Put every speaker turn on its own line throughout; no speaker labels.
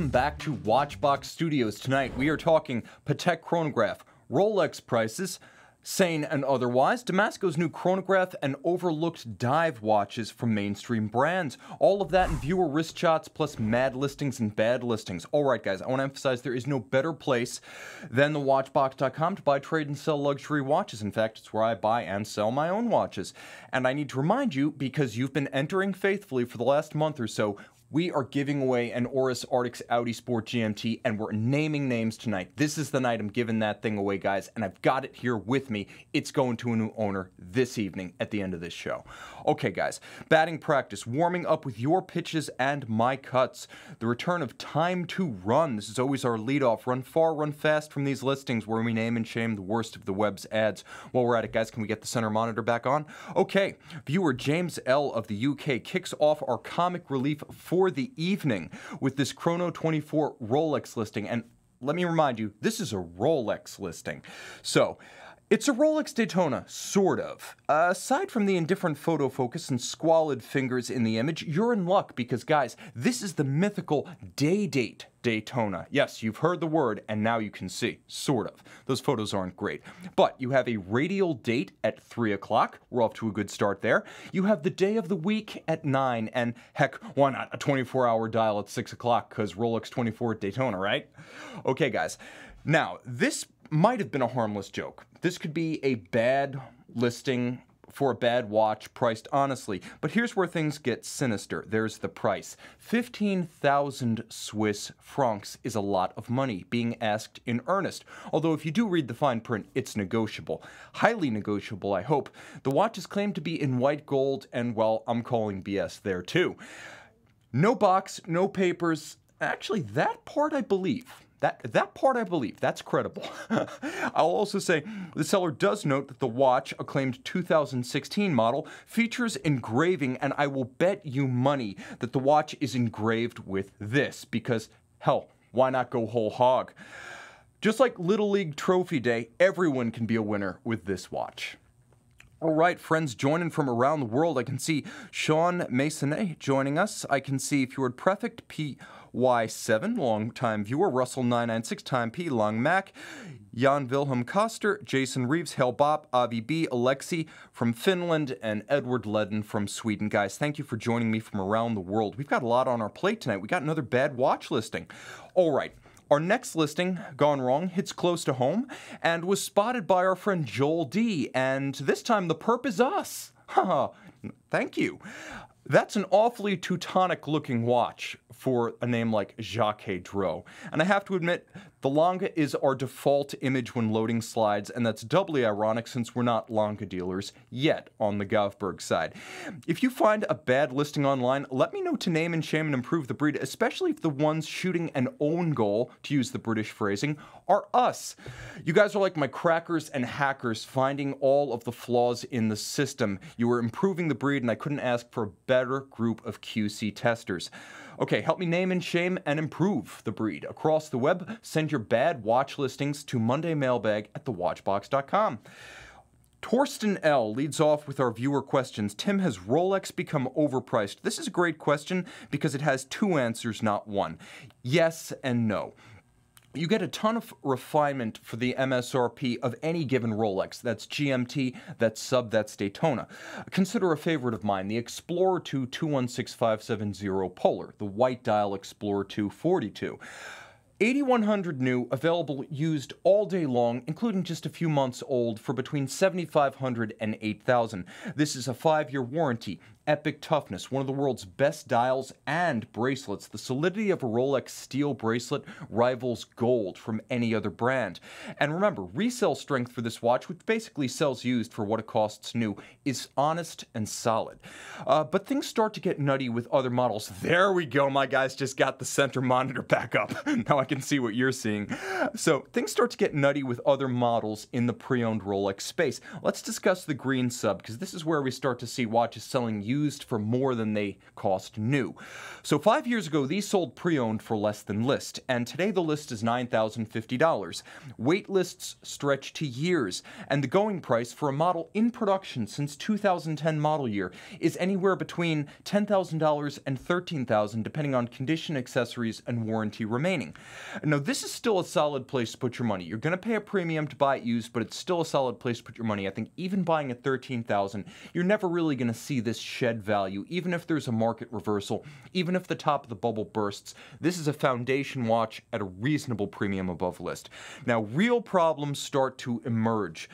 Welcome back to Watchbox Studios. Tonight we are talking Patek chronograph, Rolex prices, sane and otherwise, Damasko's new chronograph, and overlooked dive watches from mainstream brands. All of that and viewer wrist shots, plus mad listings and bad listings. All right, guys, I want to emphasize there is no better place than the Watchbox.com to buy, trade, and sell luxury watches. In fact, it's where I buy and sell my own watches. And I need to remind you, because you've been entering faithfully for the last month or so, we are giving away an Oris Artix Audi Sport GMT, and we're naming names tonight. This is the night I'm giving that thing away, guys, and I've got it here with me. It's going to a new owner this evening at the end of this show. Okay, guys, batting practice, warming up with your pitches and my cuts. The return of Time to Run. This is always our leadoff. Run far, run fast from these listings where we name and shame the worst of the web's ads. While we're at it, guys, can we get the center monitor back on? Okay, viewer James L. of the UK kicks off our comic relief for for the evening with this Chrono24 Rolex listing. And let me remind you, this is a Rolex listing. So, it's a Rolex Daytona, sort of. Aside from the indifferent photo focus and squalid fingers in the image, you're in luck because, guys, this is the mythical day date Daytona. Yes, you've heard the word, and now you can see. Sort of. Those photos aren't great. But you have a radial date at 3 o'clock. We're off to a good start there. You have the day of the week at 9, and heck, why not a 24 hour dial at 6 o'clock? Because Rolex 24 at Daytona, right? Okay, guys. Now, this might have been a harmless joke. This could be a bad listing for a bad watch priced honestly. But here's where things get sinister. There's the price. 15,000 Swiss francs is a lot of money being asked in earnest. Although if you do read the fine print, it's negotiable. Highly negotiable, I hope. The watch is claimed to be in white gold, and well, I'm calling BS there too. No box, no papers. Actually, that part I believe. That, that part I believe, that's credible. I'll also say the seller does note that the watch, acclaimed 2016 model, features engraving, and I will bet you money that the watch is engraved with this because, hell, why not go whole hog? Just like Little League Trophy Day, everyone can be a winner with this watch. All right, friends joining from around the world. I can see Sean Masonet joining us. I can see Fjord Prefect, P. Y7, long-time viewer, Russell996, Time P, Long Mac, Jan Wilhelm Koster, Jason Reeves, Hell Bop, Avi B, Alexi from Finland, and Edward Ledden from Sweden. Guys, thank you for joining me from around the world. We've got a lot on our plate tonight. We got another bad watch listing. All right. Our next listing, Gone Wrong, hits close to home and was spotted by our friend Joel D. And this time the perp is us. Haha, thank you. That's an awfully Teutonic looking watch for a name like Jaquet Droz. And I have to admit, the Lange is our default image when loading slides, and that's doubly ironic since we're not Lange dealers yet on the Govberg side. If you find a bad listing online, let me know to name and shame and improve the breed, especially if the ones shooting an own goal, to use the British phrasing, are us. You guys are like my crackers and hackers finding all of the flaws in the system. You are improving the breed, and I couldn't ask for a better group of QC testers. Okay, help me name and shame and improve the breed. Across the web, send your bad watch listings to mondaymailbag at thewatchbox.com. Torsten L leads off with our viewer questions. Tim, has Rolex become overpriced? This is a great question because it has two answers, not one. Yes and no you get a ton of refinement for the MSRP of any given Rolex. That's GMT, that's sub, that's Daytona. Consider a favorite of mine, the Explorer 2 216570 Polar, the white dial Explorer 242. 8100 new, available used all day long, including just a few months old for between 7500 and 8000. This is a 5-year warranty, epic toughness, one of the world's best dials and bracelets. The solidity of a Rolex steel bracelet rivals gold from any other brand. And remember, resale strength for this watch, which basically sells used for what it costs new, is honest and solid. Uh, but things start to get nutty with other models. There we go, my guys just got the center monitor back up. now I can see what you're seeing. So things start to get nutty with other models in the pre-owned Rolex space. Let's discuss the green sub, because this is where we start to see watches selling used used for more than they cost new. So five years ago, these sold pre-owned for less than list, and today the list is $9,050. Wait lists stretch to years, and the going price for a model in production since 2010 model year is anywhere between $10,000 and $13,000 depending on condition, accessories, and warranty remaining. Now, this is still a solid place to put your money. You're going to pay a premium to buy it used, but it's still a solid place to put your money. I think even buying at 13,000, you're never really going to see this shed value even if there's a market reversal, even if the top of the bubble bursts. This is a foundation watch at a reasonable premium above list. Now, real problems start to emerge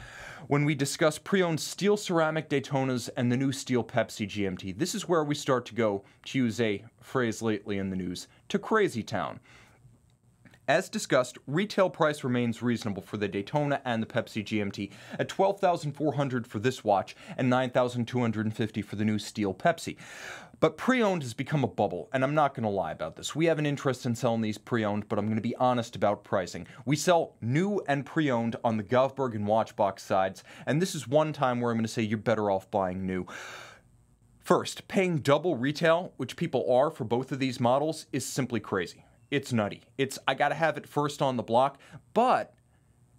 when we discuss pre-owned steel ceramic Daytonas and the new steel Pepsi GMT. This is where we start to go, to use a phrase lately in the news, to crazy town. As discussed, retail price remains reasonable for the Daytona and the Pepsi GMT at 12400 for this watch and 9250 for the new Steel Pepsi. But pre-owned has become a bubble, and I'm not going to lie about this. We have an interest in selling these pre-owned, but I'm going to be honest about pricing. We sell new and pre-owned on the Govberg and Watchbox sides, and this is one time where I'm going to say you're better off buying new. First, paying double retail, which people are for both of these models, is simply crazy it's nutty. It's I got to have it first on the block, but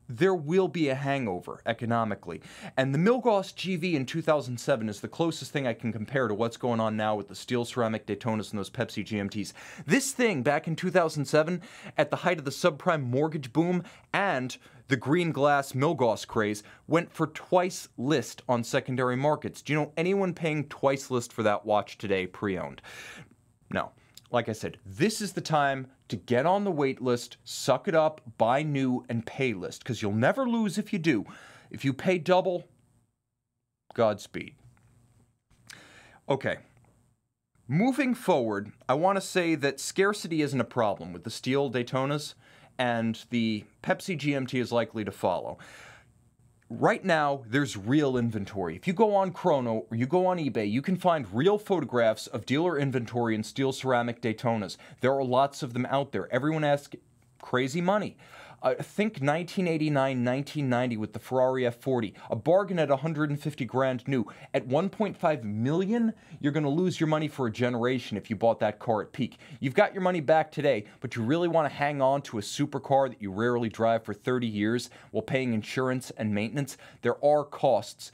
there will be a hangover economically. And the Milgauss GV in 2007 is the closest thing I can compare to what's going on now with the steel ceramic Daytonas and those Pepsi GMTs. This thing back in 2007, at the height of the subprime mortgage boom and the green glass Milgauss craze, went for twice list on secondary markets. Do you know anyone paying twice list for that watch today pre owned? No like I said, this is the time to get on the wait list, suck it up, buy new, and pay list, because you'll never lose if you do. If you pay double, Godspeed. Okay. Moving forward, I want to say that scarcity isn't a problem with the steel Daytonas, and the Pepsi GMT is likely to follow right now there's real inventory. If you go on Chrono or you go on eBay, you can find real photographs of dealer inventory in steel ceramic Daytonas. There are lots of them out there. Everyone asks crazy money. Uh, think 1989, 1990 with the Ferrari F40, a bargain at 150 grand new. At 1.5 million, you're going to lose your money for a generation if you bought that car at peak. You've got your money back today, but you really want to hang on to a supercar that you rarely drive for 30 years while paying insurance and maintenance. There are costs.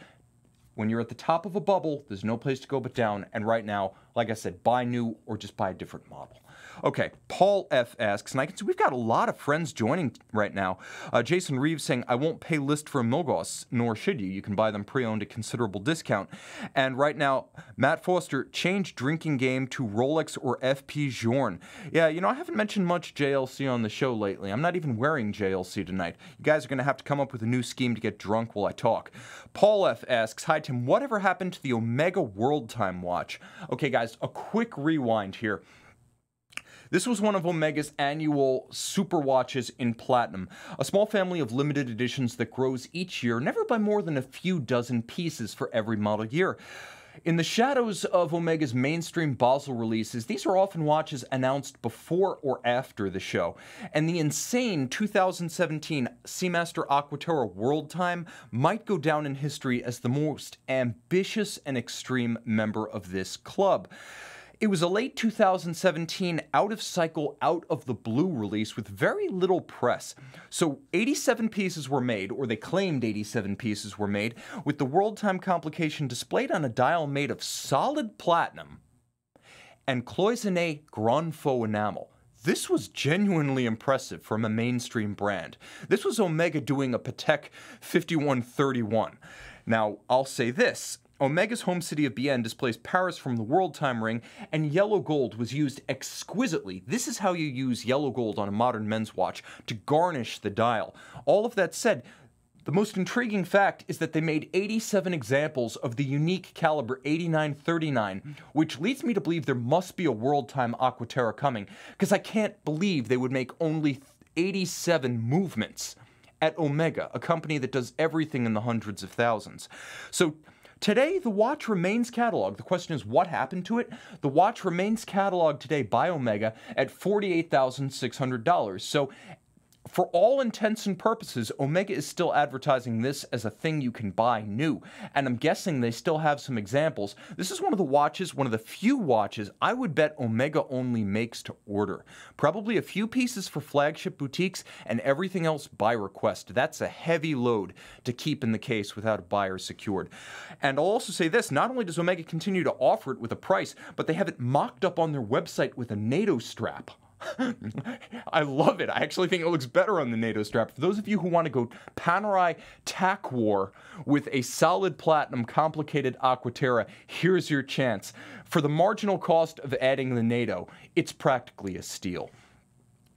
When you're at the top of a bubble, there's no place to go but down. And right now, like I said, buy new or just buy a different model. Okay, Paul F asks, and I can see we've got a lot of friends joining right now. Uh, Jason Reeves saying, I won't pay list for Milgauss, nor should you. You can buy them pre owned at considerable discount. And right now, Matt Foster, change drinking game to Rolex or FP Journe. Yeah, you know, I haven't mentioned much JLC on the show lately. I'm not even wearing JLC tonight. You guys are going to have to come up with a new scheme to get drunk while I talk. Paul F asks, Hi Tim, whatever happened to the Omega World Time watch? Okay, guys, a quick rewind here. This was one of Omega's annual super watches in platinum, a small family of limited editions that grows each year, never by more than a few dozen pieces for every model year. In the shadows of Omega's mainstream Basel releases, these are often watches announced before or after the show. And the insane 2017 Seamaster Aquaterra World Time might go down in history as the most ambitious and extreme member of this club. It was a late 2017 out of cycle, out of the blue release with very little press. So 87 pieces were made, or they claimed 87 pieces were made, with the world time complication displayed on a dial made of solid platinum and cloisonné grand feu enamel. This was genuinely impressive from a mainstream brand. This was Omega doing a Patek 5131. Now, I'll say this Omega's home city of Bienne displays Paris from the world time ring, and yellow gold was used exquisitely. This is how you use yellow gold on a modern men's watch to garnish the dial. All of that said, the most intriguing fact is that they made 87 examples of the unique caliber 8939, which leads me to believe there must be a world time Aquaterra coming, because I can't believe they would make only 87 movements at Omega, a company that does everything in the hundreds of thousands. So Today, the watch remains cataloged. The question is, what happened to it? The watch remains cataloged today by Omega at $48,600. So for all intents and purposes, Omega is still advertising this as a thing you can buy new. And I'm guessing they still have some examples. This is one of the watches, one of the few watches I would bet Omega only makes to order. Probably a few pieces for flagship boutiques and everything else by request. That's a heavy load to keep in the case without a buyer secured. And I'll also say this not only does Omega continue to offer it with a price, but they have it mocked up on their website with a NATO strap. I love it. I actually think it looks better on the NATO strap. For those of you who want to go Panerai tack war with a solid platinum complicated Aquaterra, here's your chance. For the marginal cost of adding the NATO, it's practically a steal.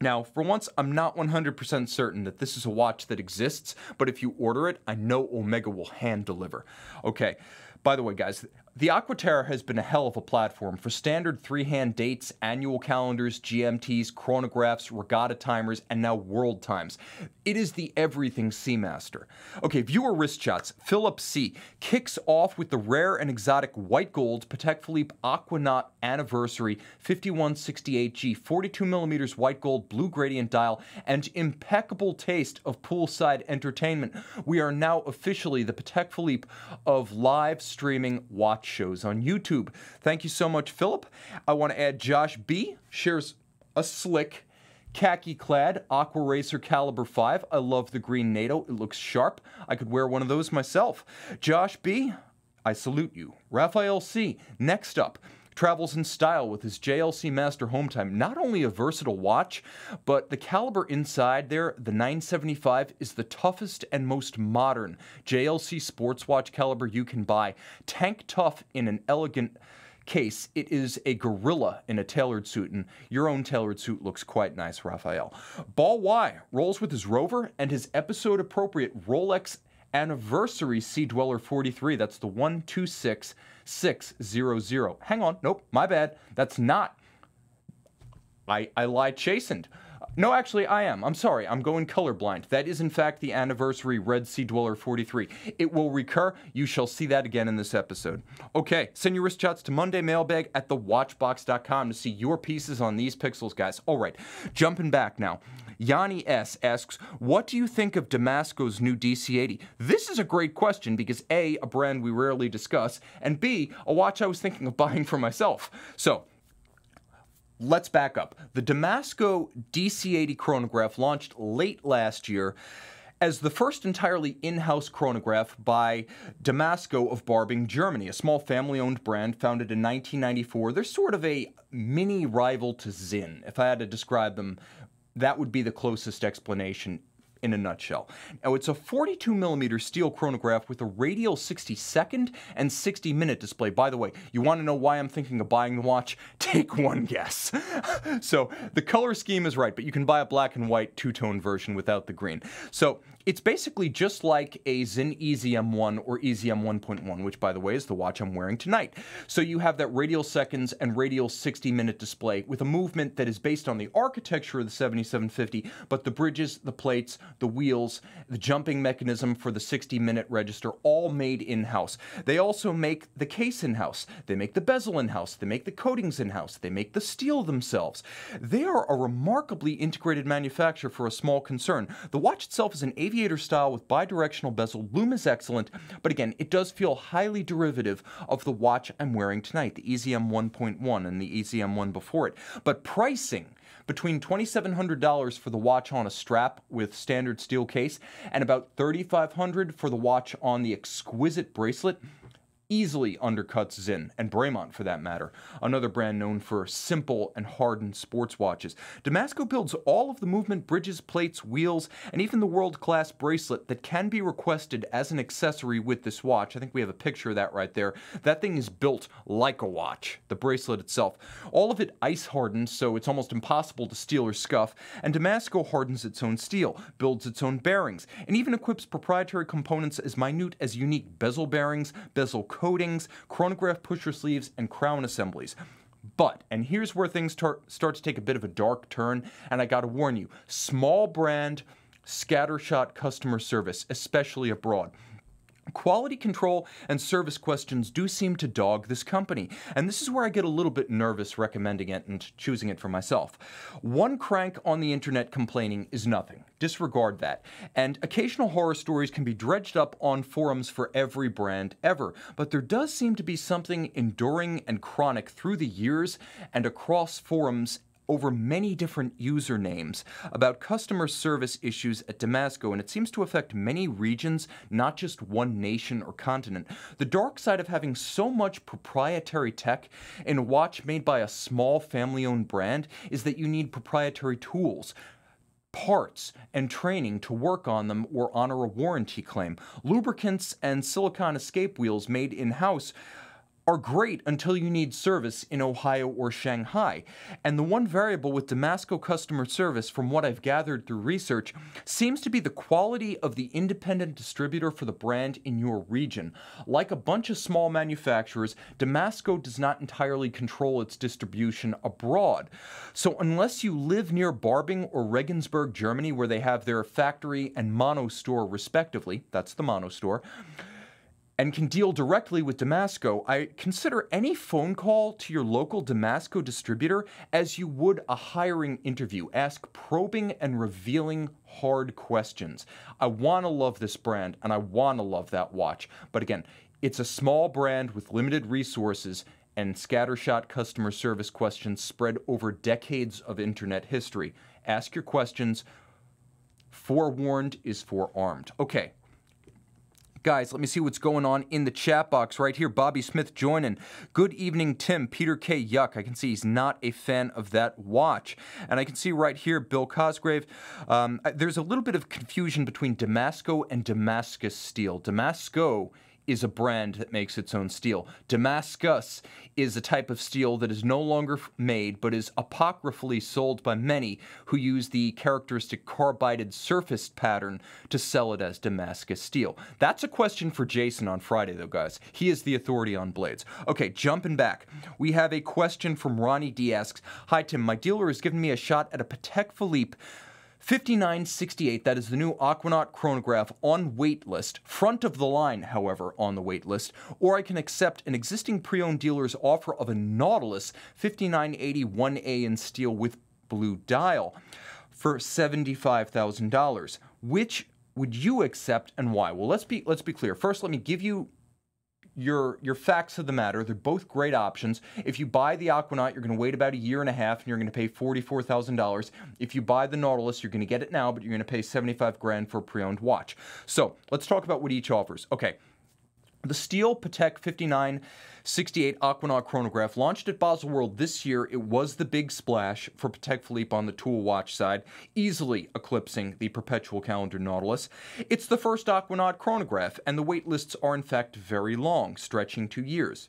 Now, for once, I'm not 100% certain that this is a watch that exists, but if you order it, I know Omega will hand deliver. Okay, by the way, guys, the Aquaterra has been a hell of a platform for standard three hand dates, annual calendars, GMTs, chronographs, regatta timers, and now world times. It is the everything Seamaster. Okay, viewer wrist shots. Philip C. kicks off with the rare and exotic white gold Patek Philippe Aquanaut Anniversary 5168G, 42 millimeters white gold blue gradient dial, and impeccable taste of poolside entertainment. We are now officially the Patek Philippe of live streaming watch shows on YouTube. Thank you so much, Philip. I want to add Josh B. shares a slick khaki clad Aquaracer Caliber 5. I love the green NATO. It looks sharp. I could wear one of those myself. Josh B., I salute you. Raphael C., next up travels in style with his JLC Master Home Time. Not only a versatile watch, but the caliber inside there, the 975, is the toughest and most modern JLC sports watch caliber you can buy. Tank tough in an elegant case, it is a gorilla in a tailored suit, and your own tailored suit looks quite nice, Raphael. Ball Y rolls with his Rover and his episode appropriate Rolex Anniversary Sea Dweller 43. That's the 126600. Hang on. Nope, my bad. That's not. I, I lie chastened. No, actually, I am. I'm sorry. I'm going colorblind. That is, in fact, the anniversary Red Sea Dweller 43. It will recur. You shall see that again in this episode. Okay, send your wrist shots to Monday Mailbag at thewatchbox.com to see your pieces on these pixels, guys. All right, jumping back now. Yanni S asks, What do you think of Damasko's new DC80? This is a great question because A, a brand we rarely discuss, and B, a watch I was thinking of buying for myself. So, Let's back up. The Damasko DC80 chronograph launched late last year as the first entirely in house chronograph by Damasko of Barbing, Germany, a small family owned brand founded in 1994. They're sort of a mini rival to Sinn. If I had to describe them, that would be the closest explanation in a nutshell. Now, it's a 42 millimeter steel chronograph with a radial 60 second and 60 minute display. By the way, you want to know why I'm thinking of buying the watch? Take one guess. so, the color scheme is right, but you can buy a black and white two tone version without the green. So, it's basically just like a Sinn EZM1 or EZM 1.1, which, by the way, is the watch I'm wearing tonight. So you have that radial seconds and radial 60 minute display with a movement that is based on the architecture of the 7750, but the bridges, the plates, the wheels, the jumping mechanism for the 60 minute register, all made in house. They also make the case in house, they make the bezel in house, they make the coatings in house, they make the steel themselves. They are a remarkably integrated manufacturer for a small concern. The watch itself is an aviation aviator style with bidirectional bezel. Lume is excellent, but again, it does feel highly derivative of the watch I'm wearing tonight, the EZM 1.1 and the EZM 1 before it. But pricing, between $2,700 for the watch on a strap with standard steel case and about $3,500 for the watch on the exquisite bracelet easily undercuts Sinn and Bremont for that matter, another brand known for simple and hardened sports watches. Damasko builds all of the movement bridges, plates, wheels, and even the world-class bracelet that can be requested as an accessory with this watch. I think we have a picture of that right there. That thing is built like a watch, the bracelet itself. All of it ice hardened, so it's almost impossible to steal or scuff, and Damasko hardens its own steel, builds its own bearings, and even equips proprietary components as minute as unique bezel bearings, bezel coatings, chronograph pusher sleeves, and crown assemblies. But, and here's where things tar- start to take a bit of a dark turn, and I gotta warn you small brand, scattershot customer service, especially abroad. Quality control and service questions do seem to dog this company, and this is where I get a little bit nervous recommending it and choosing it for myself. One crank on the internet complaining is nothing. Disregard that. And occasional horror stories can be dredged up on forums for every brand ever, but there does seem to be something enduring and chronic through the years and across forums over many different usernames about customer service issues at Damasko, and it seems to affect many regions, not just one nation or continent. The dark side of having so much proprietary tech in a watch made by a small family owned brand is that you need proprietary tools parts and training to work on them or honor a warranty claim. Lubricants and silicon escape wheels made in house are great until you need service in Ohio or Shanghai. And the one variable with Damasko customer service, from what I've gathered through research, seems to be the quality of the independent distributor for the brand in your region. Like a bunch of small manufacturers, Damasko does not entirely control its distribution abroad. So unless you live near Barbing or Regensburg, Germany, where they have their factory and mono store respectively, that's the mono store, and can deal directly with Damasko, I consider any phone call to your local Damasko distributor as you would a hiring interview. Ask probing and revealing hard questions. I want to love this brand and I want to love that watch. But again, it's a small brand with limited resources and scattershot customer service questions spread over decades of internet history. Ask your questions. Forewarned is forearmed. Okay, Guys, let me see what's going on in the chat box right here. Bobby Smith joining. Good evening, Tim. Peter K. Yuck. I can see he's not a fan of that watch. And I can see right here, Bill Cosgrave. Um, there's a little bit of confusion between Damasko and Damascus steel. Damasko is a brand that makes its own steel. Damascus is a type of steel that is no longer made but is apocryphally sold by many who use the characteristic carbided surface pattern to sell it as Damascus steel. That's a question for Jason on Friday, though, guys. He is the authority on blades. Okay, jumping back. We have a question from Ronnie D. asks Hi, Tim. My dealer has given me a shot at a Patek Philippe 5968, that is the new Aquanaut chronograph on waitlist, front of the line, however, on the waitlist, or I can accept an existing pre owned dealer's offer of a Nautilus 5980 1A in steel with blue dial for $75,000. Which would you accept and why? Well, let's be let's be clear. First, let me give you your your facts of the matter. They're both great options. If you buy the Aquanaut, you're going to wait about a year and a half, and you're going to pay forty-four thousand dollars. If you buy the Nautilus, you're going to get it now, but you're going to pay seventy-five grand for a pre-owned watch. So let's talk about what each offers. Okay, the Steel Patek 5968 Aquanaut chronograph launched at Baselworld this year. It was the big splash for Patek Philippe on the tool watch side, easily eclipsing the perpetual calendar Nautilus. It's the first Aquanaut chronograph, and the wait lists are in fact very long, stretching to years.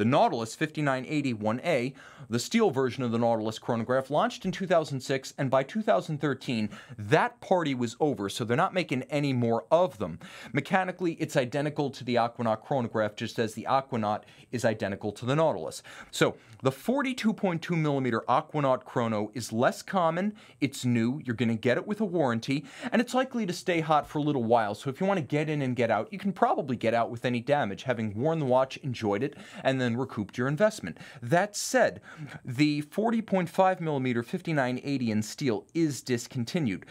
The Nautilus 5980-1A, the steel version of the Nautilus chronograph, launched in 2006, and by 2013, that party was over, so they're not making any more of them. Mechanically, it's identical to the Aquanaut chronograph, just as the Aquanaut is identical to the Nautilus. So, the 42.2 millimeter Aquanaut chrono is less common, it's new, you're going to get it with a warranty, and it's likely to stay hot for a little while, so if you want to get in and get out, you can probably get out with any damage, having worn the watch, enjoyed it, and then recouped your investment. That said, the 40.5 millimeter 5980 in steel is discontinued.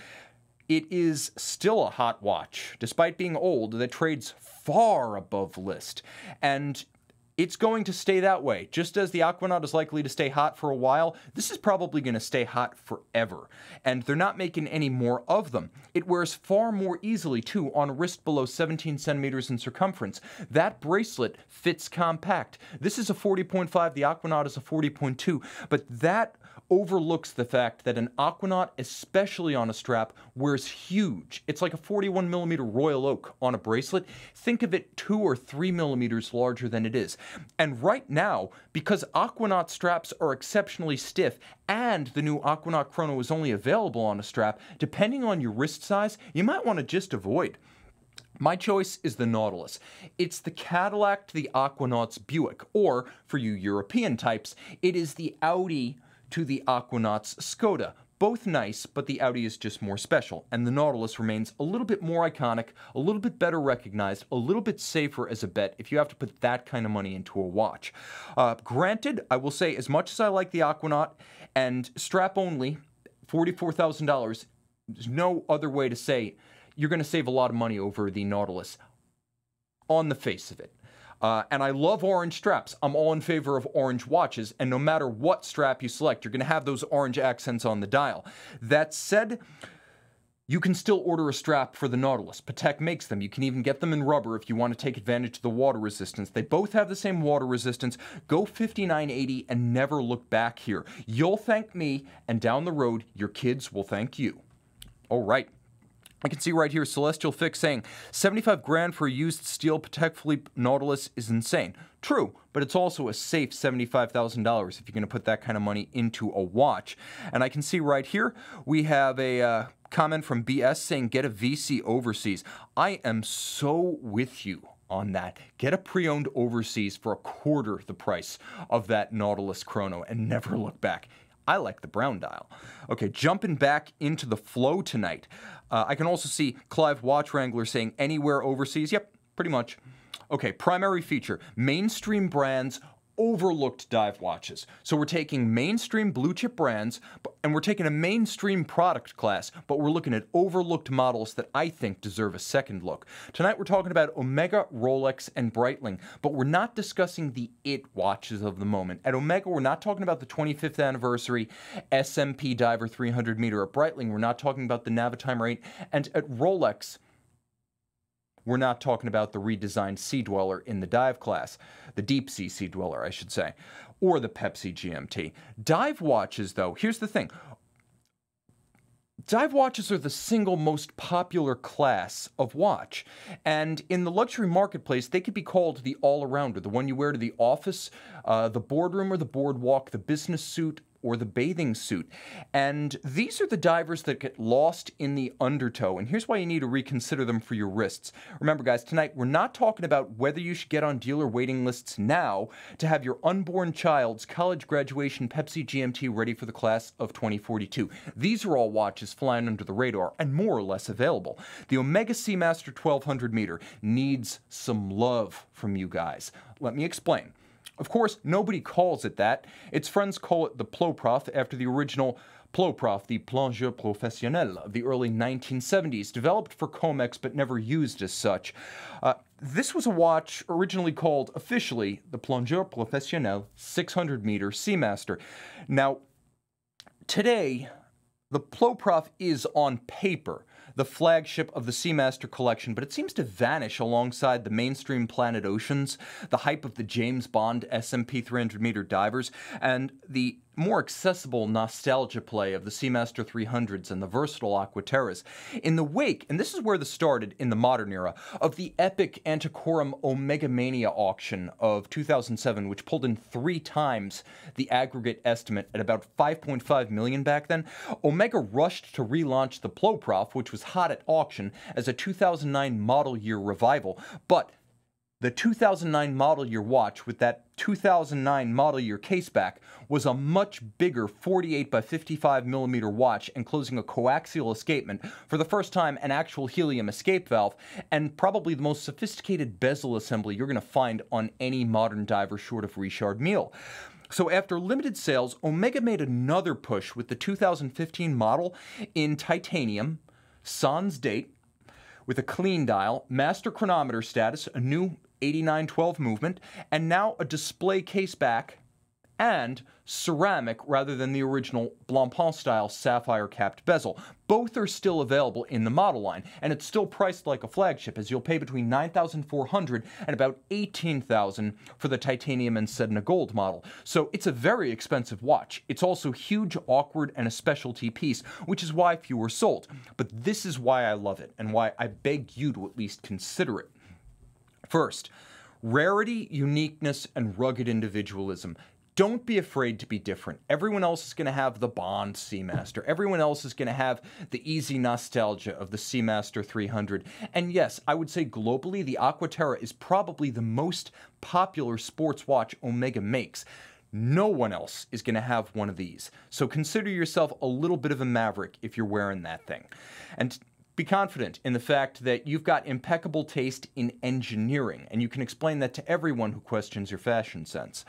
It is still a hot watch, despite being old, that trades far above list. And it's going to stay that way. Just as the Aquanaut is likely to stay hot for a while, this is probably going to stay hot forever. And they're not making any more of them. It wears far more easily, too, on a wrist below 17 centimeters in circumference. That bracelet fits compact. This is a 40.5, the Aquanaut is a 40.2, but that overlooks the fact that an Aquanaut, especially on a strap, wears huge. It's like a 41 millimeter Royal Oak on a bracelet. Think of it two or three millimeters larger than it is. And right now, because Aquanaut straps are exceptionally stiff and the new Aquanaut Chrono is only available on a strap, depending on your wrist size, you might want to just avoid. My choice is the Nautilus. It's the Cadillac to the Aquanaut's Buick, or for you European types, it is the Audi to the Aquanaut's Skoda. Both nice, but the Audi is just more special, and the Nautilus remains a little bit more iconic, a little bit better recognized, a little bit safer as a bet if you have to put that kind of money into a watch. Uh, granted, I will say, as much as I like the Aquanaut and strap only, $44,000, there's no other way to say you're going to save a lot of money over the Nautilus on the face of it. Uh, and I love orange straps. I'm all in favor of orange watches, and no matter what strap you select, you're going to have those orange accents on the dial. That said, you can still order a strap for the Nautilus. Patek makes them. You can even get them in rubber if you want to take advantage of the water resistance. They both have the same water resistance. Go 5980 and never look back here. You'll thank me, and down the road, your kids will thank you. All right. I can see right here Celestial Fix saying 75 grand for a used steel Patek Philippe Nautilus is insane. True, but it's also a safe $75,000 if you're going to put that kind of money into a watch. And I can see right here we have a uh, comment from BS saying get a VC overseas. I am so with you on that. Get a pre-owned overseas for a quarter the price of that Nautilus Chrono and never look back. I like the brown dial. Okay, jumping back into the flow tonight. Uh, I can also see Clive Watch Wrangler saying anywhere overseas. Yep, pretty much. Okay, primary feature mainstream brands overlooked dive watches. So we're taking mainstream blue chip brands and we're taking a mainstream product class, but we're looking at overlooked models that I think deserve a second look. Tonight we're talking about Omega, Rolex, and Breitling, but we're not discussing the it watches of the moment. At Omega, we're not talking about the 25th anniversary SMP Diver 300 meter. At Breitling, we're not talking about the Navitimer 8. And at Rolex, we're not talking about the redesigned Sea Dweller in the dive class, the deep sea Sea Dweller, I should say, or the Pepsi GMT. Dive watches, though, here's the thing. Dive watches are the single most popular class of watch. And in the luxury marketplace, they could be called the all arounder the one you wear to the office, uh, the boardroom or the boardwalk, the business suit, or the bathing suit. And these are the divers that get lost in the undertow. And here's why you need to reconsider them for your wrists. Remember, guys, tonight we're not talking about whether you should get on dealer waiting lists now to have your unborn child's college graduation Pepsi GMT ready for the class of 2042. These are all watches flying under the radar and more or less available. The Omega Seamaster 1200 meter needs some love from you guys. Let me explain. Of course, nobody calls it that. Its friends call it the Ploprof after the original Ploprof, the plongeur professionnel of the early 1970s, developed for Comex but never used as such. Uh, this was a watch originally called officially the Plongeur Professionnel 600 meter Seamaster. Now, today, the Ploprof is on paper the flagship of the Seamaster collection, but it seems to vanish alongside the mainstream Planet Oceans, the hype of the James Bond SMP 300 meter divers, and the more accessible nostalgia play of the Seamaster 300s and the versatile Aquaterras. In the wake, and this is where this started in the modern era, of the epic Antiquorum Omega Mania auction of 2007, which pulled in three times the aggregate estimate at about 5.5 million back then, Omega rushed to relaunch the Ploprof, which was hot at auction, as a 2009 model year revival, but the 2009 model year watch with that 2009 model year caseback was a much bigger 48 by 55 millimeter watch enclosing a coaxial escapement, for the first time an actual helium escape valve, and probably the most sophisticated bezel assembly you're going to find on any modern diver short of Richard Mille. So after limited sales, Omega made another push with the 2015 model in titanium, sans date, with a clean dial, master chronometer status, a new 8912 movement, and now a display case back and ceramic rather than the original Blancpain style sapphire capped bezel. Both are still available in the model line, and it's still priced like a flagship as you'll pay between 9400 and about 18000 for the titanium and Sedna gold model. So it's a very expensive watch. It's also huge, awkward, and a specialty piece, which is why few are sold. But this is why I love it and why I beg you to at least consider it. First, rarity, uniqueness, and rugged individualism. Don't be afraid to be different. Everyone else is going to have the Bond Seamaster. Everyone else is going to have the easy nostalgia of the Seamaster 300. And yes, I would say globally, the Aquaterra is probably the most popular sports watch Omega makes. No one else is going to have one of these. So consider yourself a little bit of a maverick if you're wearing that thing. And be confident in the fact that you've got impeccable taste in engineering, and you can explain that to everyone who questions your fashion sense.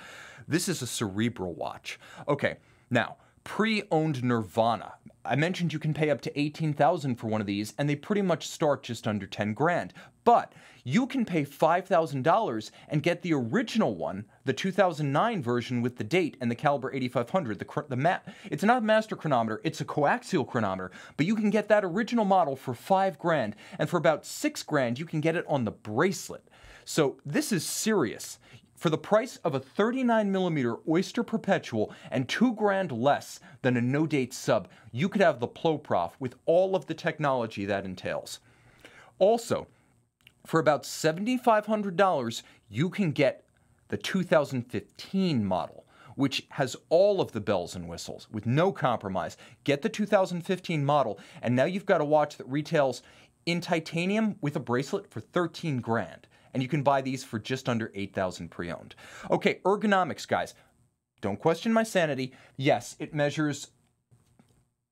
This is a cerebral watch. Okay, now, pre-owned Nirvana. I mentioned you can pay up to 18,000 for one of these and they pretty much start just under 10 grand. But you can pay $5,000 and get the original one, the 2009 version with the date and the caliber 8500. The, the ma- it's not a master chronometer, it's a coaxial chronometer, but you can get that original model for 5 grand and for about 6 grand you can get it on the bracelet. So this is serious. For the price of a 39 millimeter Oyster Perpetual and two grand less than a no date sub, you could have the Ploprof with all of the technology that entails. Also, for about $7,500, you can get the 2015 model, which has all of the bells and whistles with no compromise. Get the 2015 model, and now you've got a watch that retails in titanium with a bracelet for 13 grand and you can buy these for just under 8,000 pre-owned. Okay, ergonomics, guys. Don't question my sanity. Yes, it measures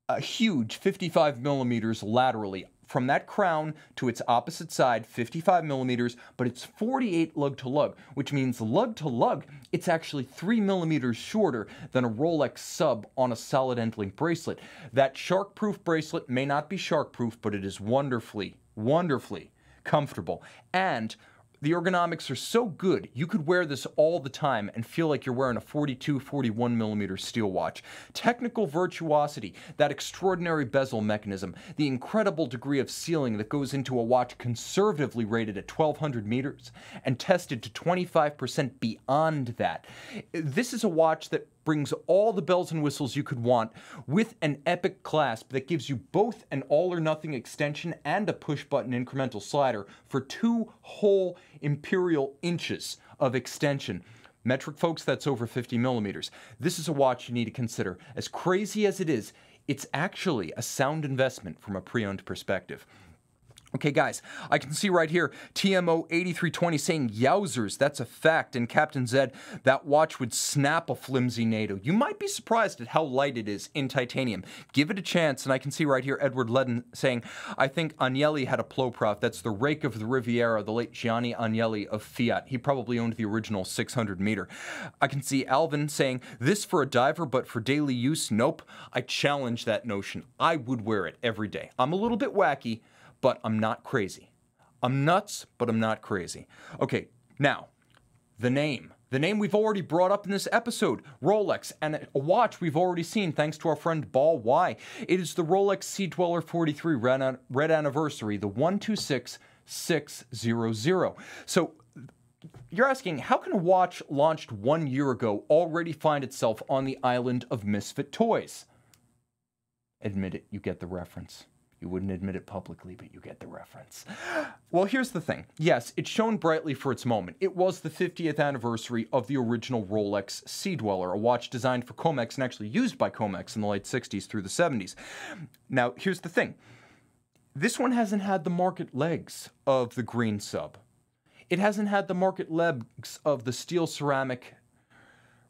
a huge 55 millimeters laterally from that crown to its opposite side, 55 millimeters, but it's 48 lug to lug, which means lug to lug, it's actually 3 millimeters shorter than a Rolex sub on a solid end link bracelet. That shark proof bracelet may not be shark proof, but it is wonderfully, wonderfully comfortable. And the ergonomics are so good, you could wear this all the time and feel like you're wearing a 42, 41 millimeter steel watch. Technical virtuosity, that extraordinary bezel mechanism, the incredible degree of sealing that goes into a watch conservatively rated at 1200 meters and tested to 25% beyond that. This is a watch that brings all the bells and whistles you could want with an epic clasp that gives you both an all or nothing extension and a push button incremental slider for two whole imperial inches of extension. Metric folks, that's over 50 millimeters. This is a watch you need to consider. As crazy as it is, it's actually a sound investment from a pre owned perspective. Okay, guys, I can see right here TMO 8320 saying, Yowzers, that's a fact. And Captain Zed, that watch would snap a flimsy NATO. You might be surprised at how light it is in titanium. Give it a chance. And I can see right here Edward Ledden saying, I think Agnelli had a Ploprof. That's the rake of the Riviera, the late Gianni Agnelli of Fiat. He probably owned the original 600 meter. I can see Alvin saying, This for a diver, but for daily use? Nope. I challenge that notion. I would wear it every day. I'm a little bit wacky but I'm not crazy. I'm nuts, but I'm not crazy. Okay, now, the name. The name we've already brought up in this episode, Rolex, and a watch we've already seen thanks to our friend Ball Y. It is the Rolex Sea Dweller 43 red, red anniversary, the 126600. So you're asking, how can a watch launched one year ago already find itself on the island of misfit toys? Admit it, you get the reference. You wouldn't admit it publicly, but you get the reference. Well, here's the thing. Yes, it shone brightly for its moment. It was the 50th anniversary of the original Rolex Sea Dweller, a watch designed for Comex and actually used by Comex in the late 60s through the 70s. Now, here's the thing. This one hasn't had the market legs of the green sub. It hasn't had the market legs of the steel ceramic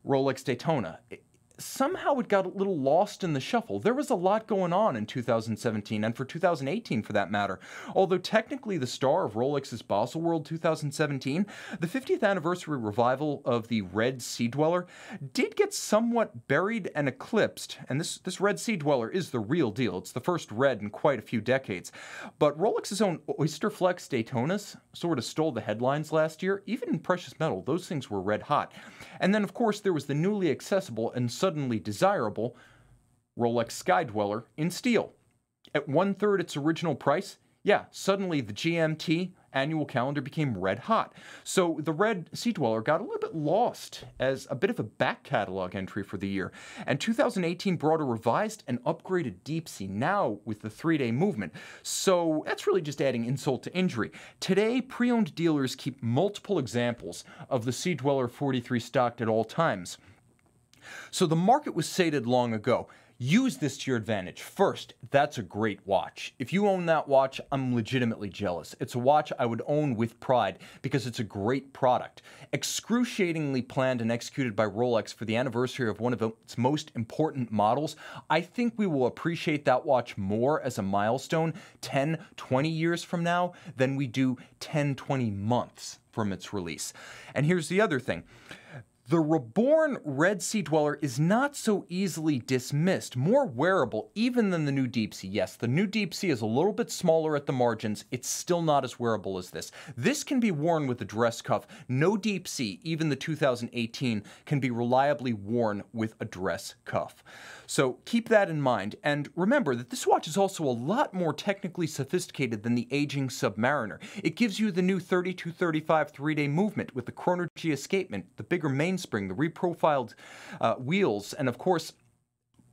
Rolex Daytona. It, somehow it got a little lost in the shuffle. There was a lot going on in 2017 and for 2018 for that matter. Although technically the star of Rolex's Baselworld 2017, the 50th anniversary revival of the Red Sea Dweller did get somewhat buried and eclipsed. And this, this Red Sea Dweller is the real deal. It's the first red in quite a few decades. But Rolex's own Oysterflex Daytonas sort of stole the headlines last year. Even in precious metal, those things were red hot. And then, of course, there was the newly accessible and suddenly desirable Rolex Sky Dweller in steel. At one third its original price, yeah, suddenly the GMT annual calendar became red hot. So the Red Sea Dweller got a little bit lost as a bit of a back catalog entry for the year. And 2018 brought a revised and upgraded Deep Sea now with the three day movement. So that's really just adding insult to injury. Today, pre owned dealers keep multiple examples of the Sea Dweller 43 stocked at all times. So the market was sated long ago. use this to your advantage. First, that's a great watch. If you own that watch, I'm legitimately jealous. It's a watch I would own with pride because it's a great product. Excruciatingly planned and executed by Rolex for the anniversary of one of its most important models, I think we will appreciate that watch more as a milestone 10, 20 years from now than we do 10, 20 months from its release. And here's the other thing. The reborn Red Sea Dweller is not so easily dismissed, more wearable even than the new Deep Sea. Yes, the new Deep Sea is a little bit smaller at the margins, it's still not as wearable as this. This can be worn with a dress cuff. No Deep Sea, even the 2018, can be reliably worn with a dress cuff. So keep that in mind, and remember that this watch is also a lot more technically sophisticated than the aging Submariner. It gives you the new 3235 three-day movement with the Chronergy escapement, the bigger mainspring, the reprofiled uh, wheels, and of course,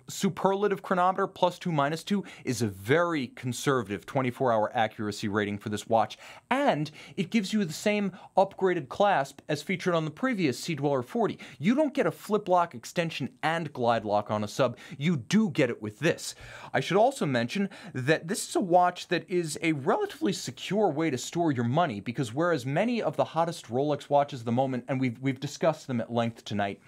superlative chronometer plus two minus two is a very conservative 24 hour accuracy rating for this watch. And it gives you the same upgraded clasp as featured on the previous Sea Dweller 40 you don't get a flip lock extension and glide lock on a sub. You do get it with this. I should also mention that this is a watch that is a relatively secure way to store your money because whereas many of the hottest rolex watches at the moment and we've, we've discussed them at length tonight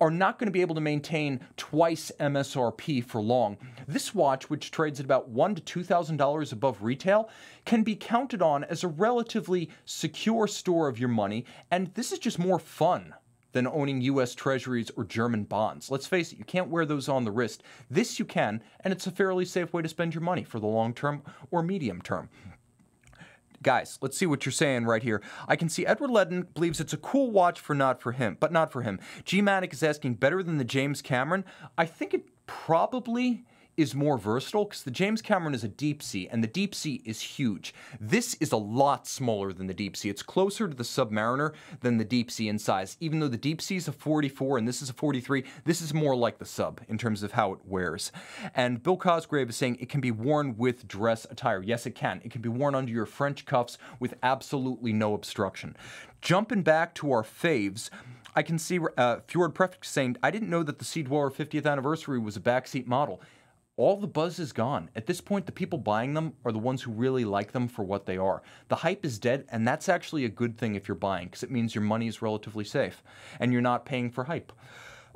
are not going to be able to maintain twice msr MSRP for long. This watch, which trades at about one to two thousand dollars above retail, can be counted on as a relatively secure store of your money, and this is just more fun than owning US Treasuries or German bonds. Let's face it, you can't wear those on the wrist. This you can, and it's a fairly safe way to spend your money for the long term or medium term. Guys, let's see what you're saying right here. I can see Edward Ledden believes it's a cool watch for not for him, but not for him. G Matic is asking better than the James Cameron. I think it probably is more versatile because the James Cameron is a deep sea and the deep sea is huge. This is a lot smaller than the deep sea. It's closer to the Submariner than the deep sea in size. Even though the deep sea is a 44 and this is a 43, this is more like the sub in terms of how it wears. And Bill Cosgrave is saying it can be worn with dress attire. Yes, it can. It can be worn under your French cuffs with absolutely no obstruction. Jumping back to our faves, I can see uh, Fjord Prefix saying, I didn't know that the Sea Dweller 50th anniversary was a backseat model. All the buzz is gone. At this point, the people buying them are the ones who really like them for what they are. The hype is dead, and that's actually a good thing if you're buying, because it means your money is relatively safe and you're not paying for hype.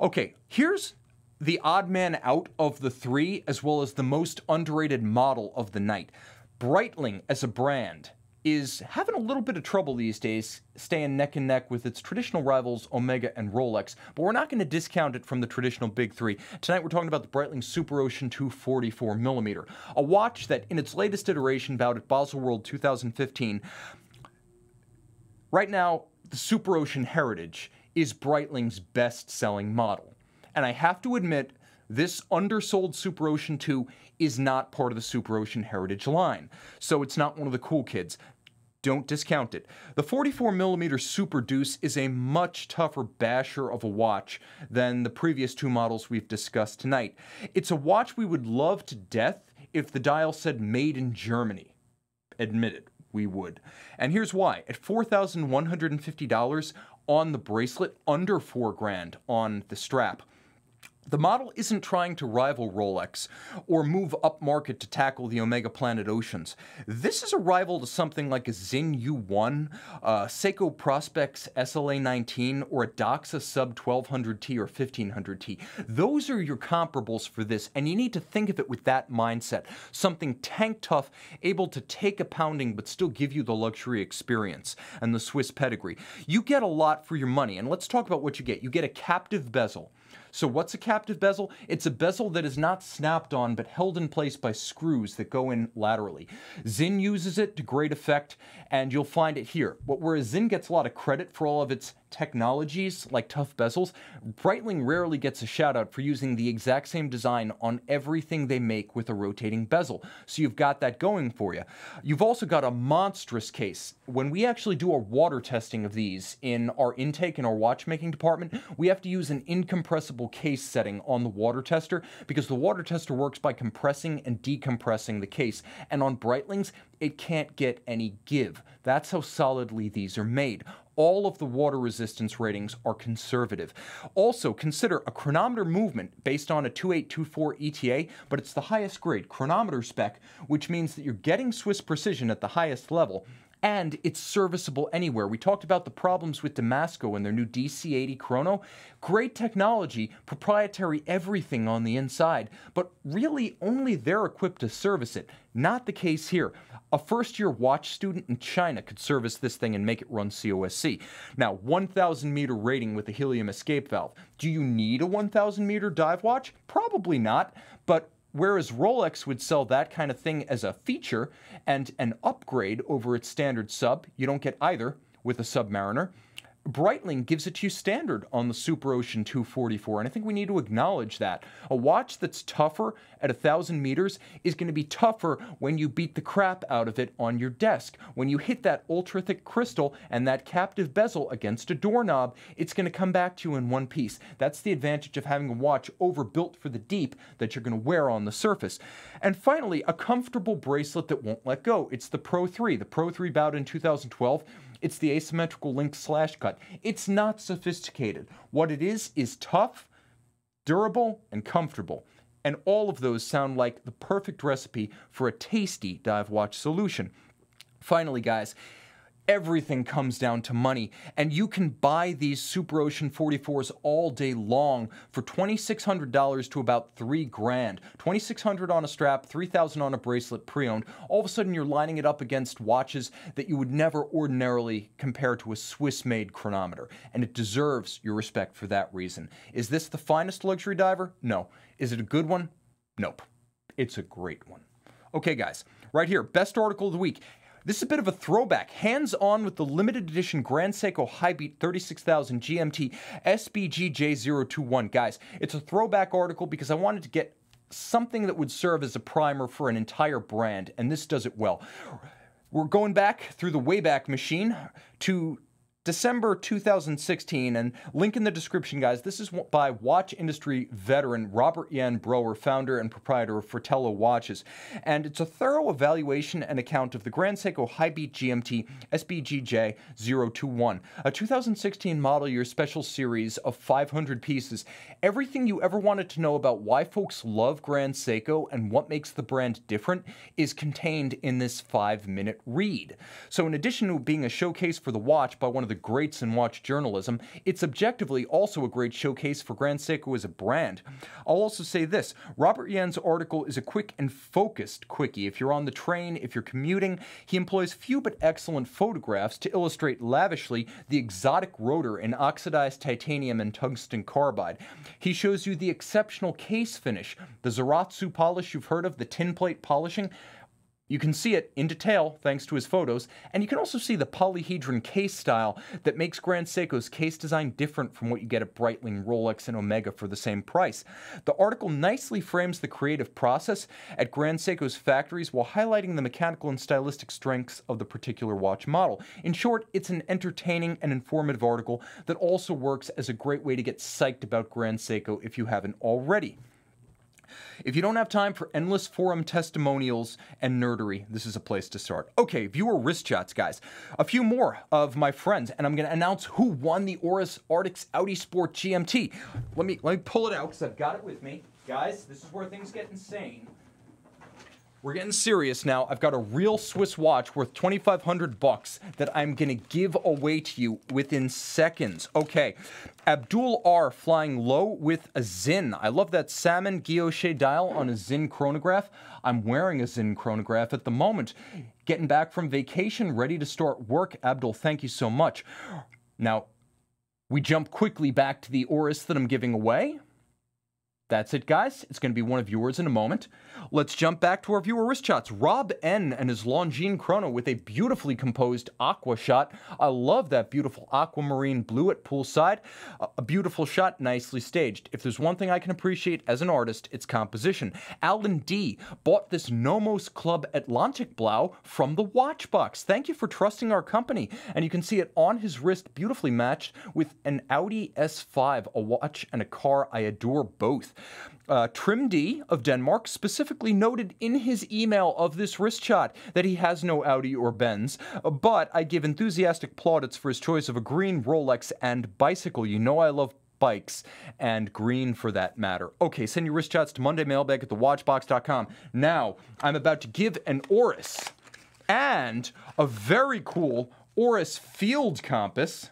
Okay, here's the odd man out of the three, as well as the most underrated model of the night. Breitling as a brand is having a little bit of trouble these days staying neck and neck with its traditional rivals Omega and Rolex, but we're not going to discount it from the traditional big three. Tonight we're talking about the Breitling Super Ocean 244mm, a watch that in its latest iteration vowed at Baselworld 2015. Right now, the Super Ocean Heritage is Breitling's best selling model. And I have to admit, this undersold Super Ocean 2 is not part of the Super Ocean Heritage line, so it's not one of the cool kids. Don't discount it. The 44mm Super Deuce is a much tougher basher of a watch than the previous two models we've discussed tonight. It's a watch we would love to death if the dial said made in Germany. Admit it, we would. And here's why. At $4,150 on the bracelet, under 4 grand on the strap, the model isn't trying to rival Rolex or move upmarket to tackle the Omega Planet Oceans. This is a rival to something like a Sinn U1, a Seiko Prospex SLA 19, or a Doxa Sub 1200T or 1500T. Those are your comparables for this, and you need to think of it with that mindset. Something tank tough, able to take a pounding but still give you the luxury experience and the Swiss pedigree. You get a lot for your money, and let's talk about what you get. You get a captive bezel. So what's a captive bezel? It's a bezel that is not snapped on but held in place by screws that go in laterally. Sinn uses it to great effect and you'll find it here. Whereas Sinn gets a lot of credit for all of its technologies like tough bezels, Breitling rarely gets a shout out for using the exact same design on everything they make with a rotating bezel. So you've got that going for you. You've also got a monstrous case. When we actually do our water testing of these in our intake in our watchmaking department, we have to use an incompressible case setting on the water tester because the water tester works by compressing and decompressing the case. And on Breitlings, it can't get any give. That's how solidly these are made. All of the water resistance ratings are conservative. Also, consider a chronometer movement based on a 2824 ETA, but it's the highest grade chronometer spec, which means that you're getting Swiss precision at the highest level and it's serviceable anywhere. We talked about the problems with Damasko and their new DC80 Chrono. Great technology, proprietary everything on the inside, but really only they're equipped to service it. Not the case here. A first year watch student in China could service this thing and make it run COSC. Now, 1,000 meter rating with a helium escape valve. Do you need a 1,000 meter dive watch? Probably not, but Whereas Rolex would sell that kind of thing as a feature and an upgrade over its standard sub, you don't get either with a Submariner. Breitling gives it to you standard on the Super Ocean 244, and I think we need to acknowledge that. A watch that's tougher at 1,000 meters is going to be tougher when you beat the crap out of it on your desk. When you hit that ultra thick crystal and that captive bezel against a doorknob, it's going to come back to you in one piece. That's the advantage of having a watch overbuilt for the deep that you're going to wear on the surface. And finally, a comfortable bracelet that won't let go. It's the Pro 3. The Pro 3 bowed in 2012 it's the asymmetrical link slash cut. It's not sophisticated. What it is is tough, durable, and comfortable. And all of those sound like the perfect recipe for a tasty dive watch solution. Finally, guys, everything comes down to money. And you can buy these Super Ocean 44s all day long for $2,600 to about three grand. $2,600 on a strap, 3000 on a bracelet pre-owned. All of a sudden you're lining it up against watches that you would never ordinarily compare to a Swiss-made chronometer. And it deserves your respect for that reason. Is this the finest luxury diver? No. Is it a good one? Nope. It's a great one. Okay, guys, right here, best article of the week. This is a bit of a throwback, hands on with the limited edition Grand Seiko Hi-Beat 36000 GMT SBGJ021. Guys, it's a throwback article because I wanted to get something that would serve as a primer for an entire brand, and this does it well. We're going back through the Wayback Machine to December 2016, and link in the description, guys. This is by watch industry veteran Robert Jan Broer, founder and proprietor of Fratello Watches. And it's a thorough evaluation and account of the Grand Seiko Hi-Beat GMT SBGJ 021, a 2016 model year special series of 500 pieces. Everything you ever wanted to know about why folks love Grand Seiko and what makes the brand different is contained in this five minute read. So, in addition to being a showcase for the watch by one of the the greats in watch journalism, it's objectively also a great showcase for Grand Seiko as a brand. I'll also say this Robert Jan's article is a quick and focused quickie. If you're on the train, if you're commuting, he employs few but excellent photographs to illustrate lavishly the exotic rotor in oxidized titanium and tungsten carbide. He shows you the exceptional case finish, the Zaratsu polish you've heard of, the tin plate polishing. You can see it in detail thanks to his photos, and you can also see the polyhedron case style that makes Grand Seiko's case design different from what you get at Breitling, Rolex, and Omega for the same price. The article nicely frames the creative process at Grand Seiko's factories while highlighting the mechanical and stylistic strengths of the particular watch model. In short, it's an entertaining and informative article that also works as a great way to get psyched about Grand Seiko if you haven't already. If you don't have time for endless forum testimonials and nerdery, this is a place to start. Okay, viewer wrist shots, guys. A few more of my friends, and I'm going to announce who won the Oris Artix Audi Sport GMT. Let me let me pull it out because I've got it with me, guys. This is where things get insane. We're getting serious now. I've got a real Swiss watch worth 2500 bucks that I'm to give away to you within seconds. Okay. Abdul R flying low with a Sinn. I love that salmon guilloche dial on a Sinn chronograph. I'm wearing a Sinn chronograph at the moment. Getting back from vacation, ready to start work. Abdul, thank you so much. Now, we jump quickly back to the Oris that I'm giving away. That's it, guys. It's going to be one of yours in a moment. Let's jump back to our viewer wrist shots. Rob N and his Longines Chrono with a beautifully composed aqua shot. I love that beautiful aquamarine blue at poolside. A beautiful shot, nicely staged. If there's one thing I can appreciate as an artist, it's composition. Alan D bought this Nomos Club Atlantic Blau from the watch box. Thank you for trusting our company. And you can see it on his wrist, beautifully matched with an Audi S5, a watch and a car I adore both. Uh, Trim D of Denmark specifically noted in his email of this wrist shot that he has no Audi or Benz, but I give enthusiastic plaudits for his choice of a green Rolex and bicycle. You know I love bikes and green for that matter. Okay, send your wrist shots to mondaymailbag at thewatchbox.com. Now, I'm about to give an Oris and a very cool Oris Field Compass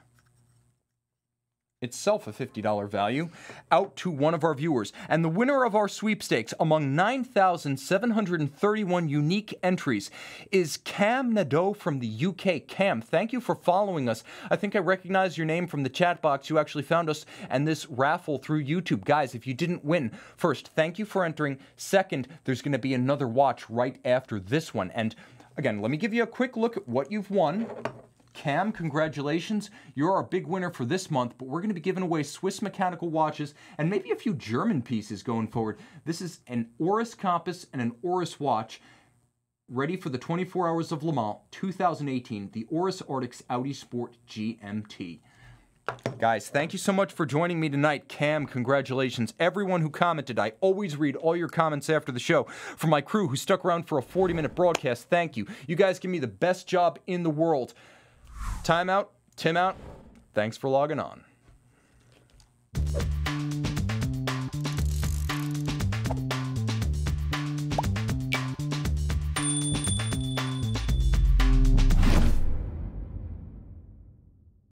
itself a $50 value, out to one of our viewers. And the winner of our sweepstakes among 9,731 unique entries is Cam Nadeau from the UK. Cam, thank you for following us. I think I recognize your name from the chat box. You actually found us and this raffle through YouTube. Guys, if you didn't win, first, thank you for entering. Second, there's going to be another watch right after this one. And again, let me give you a quick look at what you've won. Cam, congratulations. You're our big winner for this month, but we're going to be giving away Swiss mechanical watches and maybe a few German pieces going forward. This is an Oris compass and an Oris watch ready for the 24 Hours of Le Mans 2018, the Oris Artix Audi Sport GMT. Guys, thank you so much for joining me tonight. Cam, congratulations. Everyone who commented, I always read all your comments after the show. For my crew who stuck around for a 40 minute broadcast, thank you. You guys give me the best job in the world. Timeout, Tim out. Thanks for logging on.